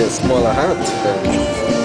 a smaller then.